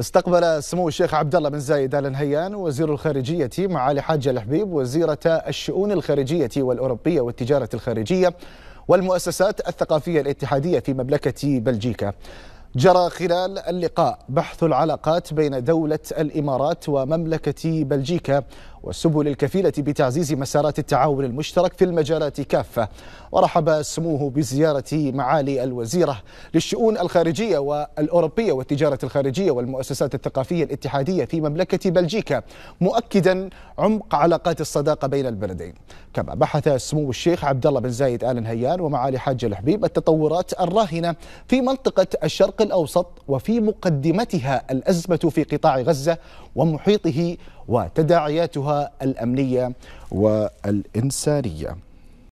استقبل سمو الشيخ عبد الله بن زايد آل نهيان وزير الخارجية معالي حاج الحبيب وزيرة الشؤون الخارجية والأوروبية والتجارة الخارجية والمؤسسات الثقافية الاتحادية في مملكة بلجيكا. جرى خلال اللقاء بحث العلاقات بين دولة الإمارات ومملكة بلجيكا والسبل الكفيلة بتعزيز مسارات التعاون المشترك في المجالات كافة. ورحب سموه بزيارة معالي الوزيرة للشؤون الخارجية والأوروبية والتجارة الخارجية والمؤسسات الثقافية الاتحادية في مملكة بلجيكا مؤكدا عمق علاقات الصداقة بين البلدين. كما بحث سمو الشيخ عبد الله بن زايد آل نهيان ومعالي حاج الحبيب التطورات الراهنة في منطقة الشرق الأوسط وفي مقدمتها الأزمة في قطاع غزة ومحيطه وتداعياتها الأمنية والإنسانية.